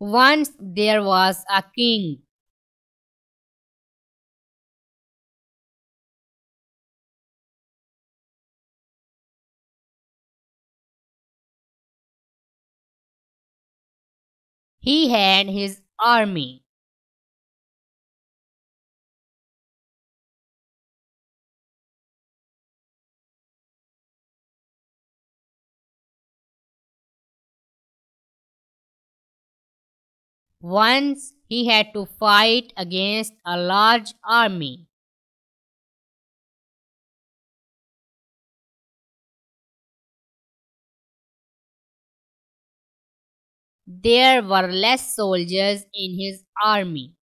Once there was a king. He had his army. Once he had to fight against a large army. There were less soldiers in his army.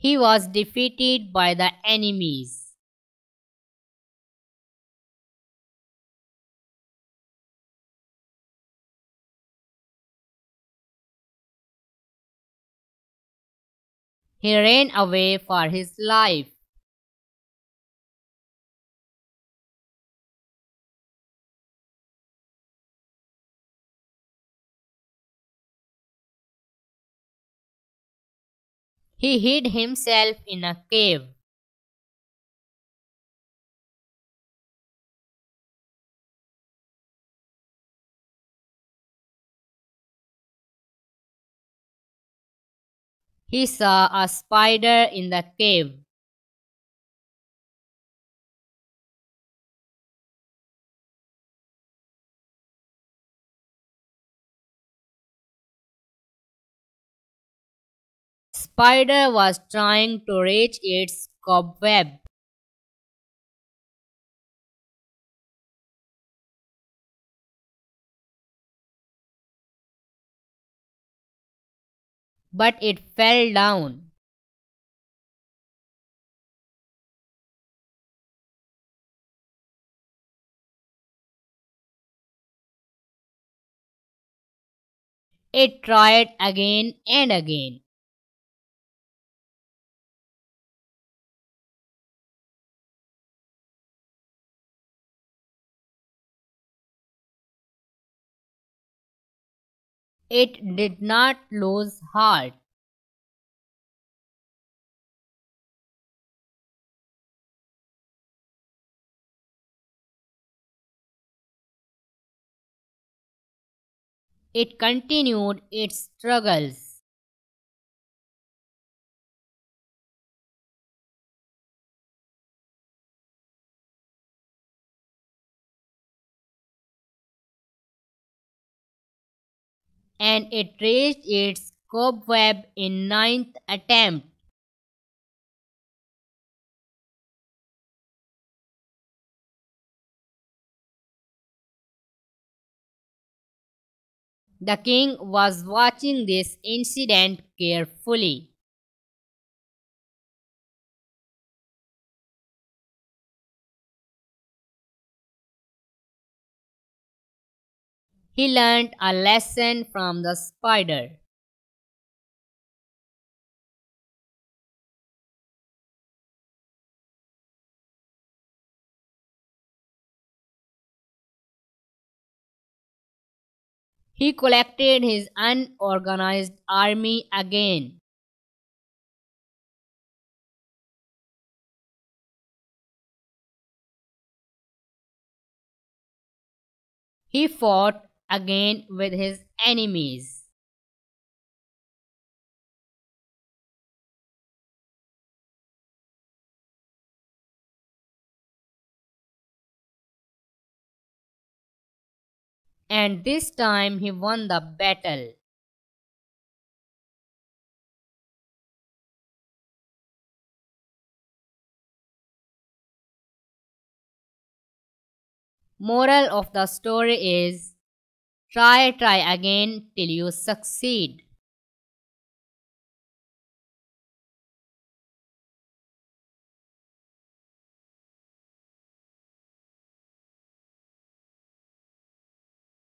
He was defeated by the enemies. He ran away for his life. He hid himself in a cave. He saw a spider in the cave. Spider was trying to reach its cobweb. But it fell down. It tried again and again. It did not lose heart. It continued its struggles. And it raised its cobweb in ninth attempt. The king was watching this incident carefully. He learned a lesson from the spider. He collected his unorganized army again. He fought again with his enemies. And this time he won the battle. Moral of the story is Try, try again till you succeed.